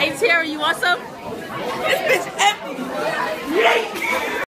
Hey Terry, you want some?